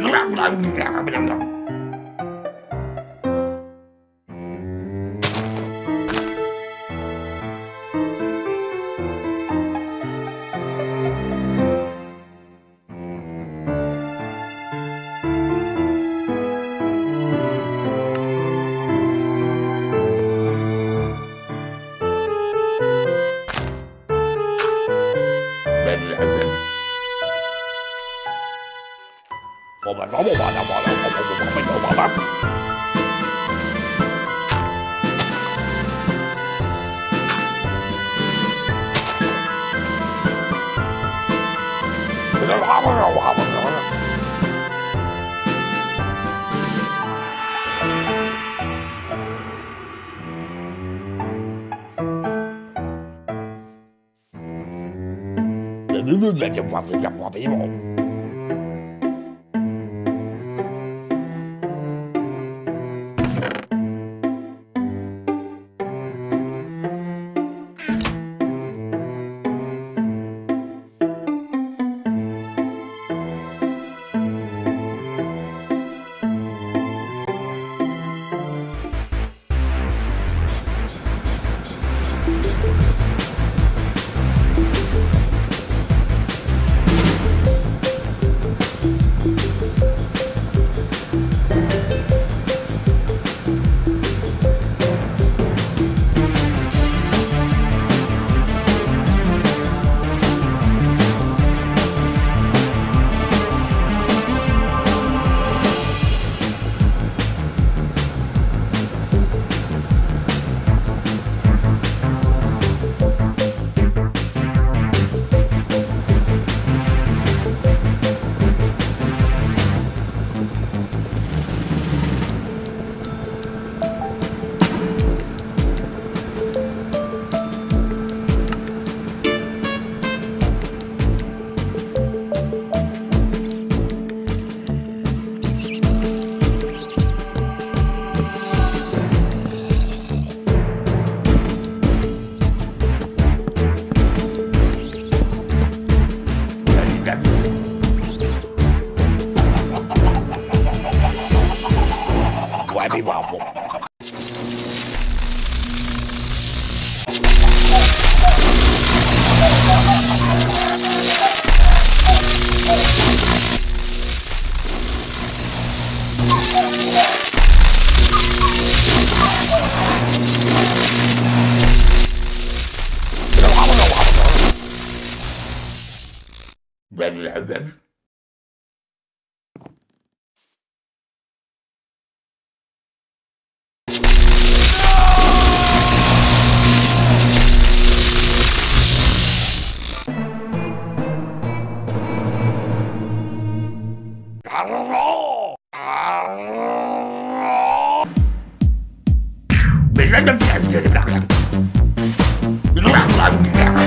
Nó làm làm làm làm làm làm Blah, blah, blah. 我们老母把他把他我我我们走吧吧。这个拉不上，拉不上。人人都眼睛发是讲话眉毛。我 wabby wobble. Ready to have them? Mình lấy đâm xem chưa được làm Mình làm lại mình làm